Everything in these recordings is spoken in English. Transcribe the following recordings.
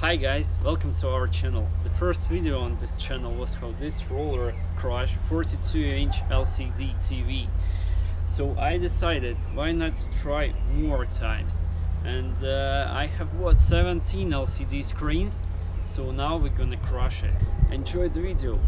Hi guys, welcome to our channel. The first video on this channel was how this roller crushed 42 inch LCD TV. So I decided why not try more times. And uh, I have what 17 LCD screens. So now we're gonna crush it. Enjoy the video.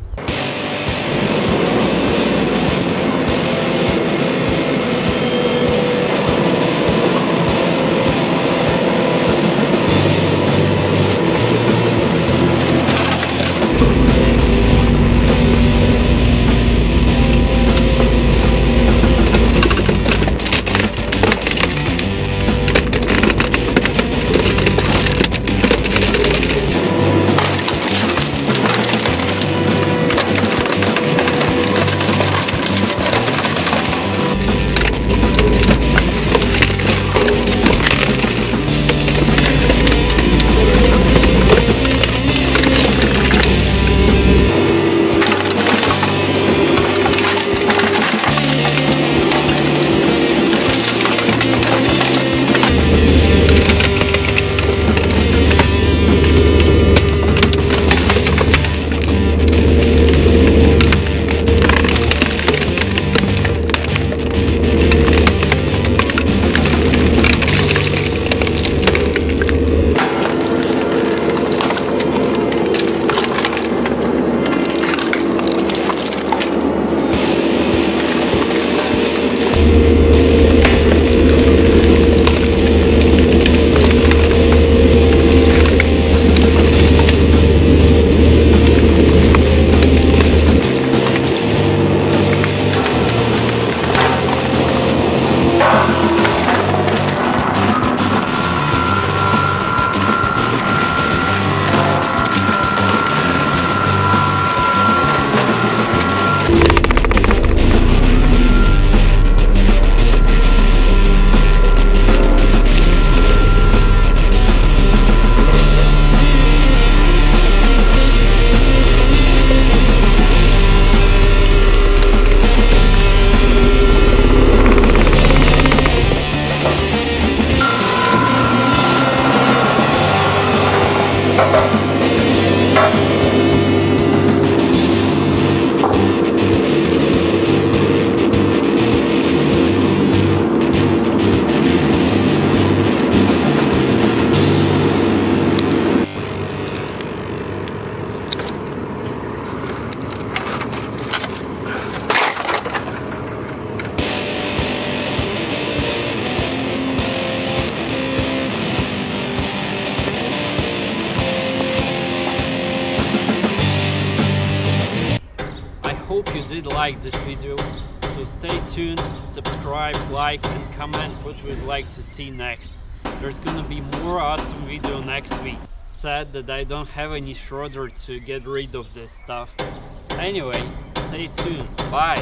Hope you did like this video. So stay tuned, subscribe, like and comment what you would like to see next. There's gonna be more awesome video next week. Sad that I don't have any shredder to get rid of this stuff. Anyway, stay tuned. Bye!